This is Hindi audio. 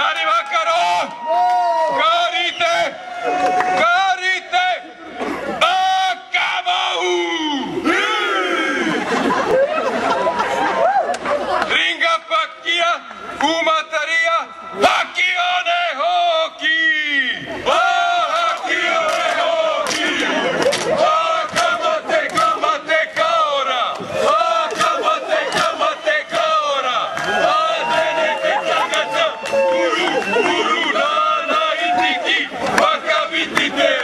Cari Vaccarò! Corite! keep it.